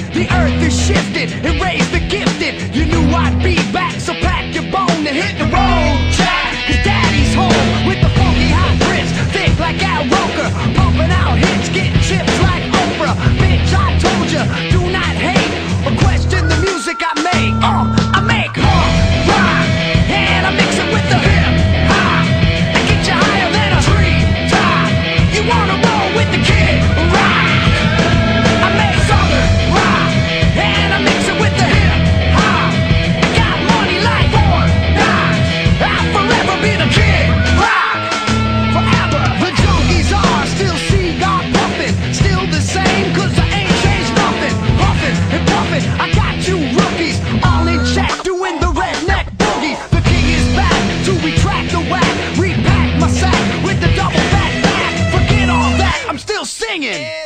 the earth is shifted, erase the singing.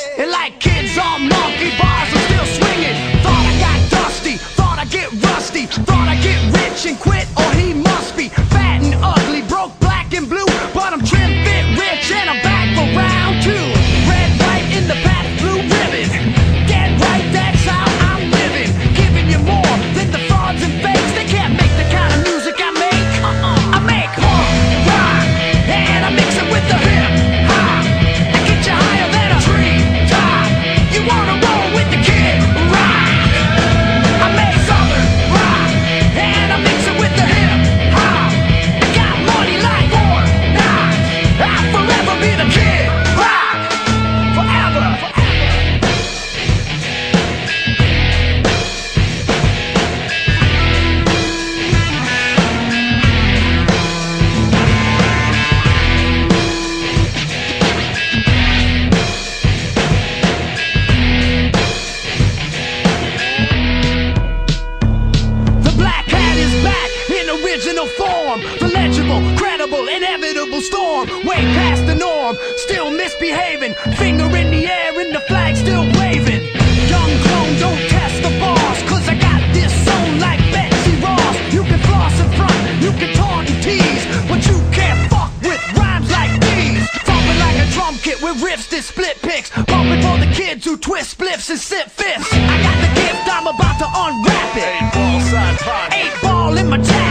Form. The legible, credible, inevitable storm. Way past the norm, still misbehaving. Finger in the air and the flag still waving. Young clone, don't test the bars, cause I got this zone like Betsy Ross. You can floss in front, you can taunt and tease, but you can't fuck with rhymes like these. Thumping like a drum kit with riffs that split picks. Bumping for the kids who twist spliffs and sit fists. I got the gift, I'm about to unwrap it. Eight ball side pocket. Eight ball in my jacket.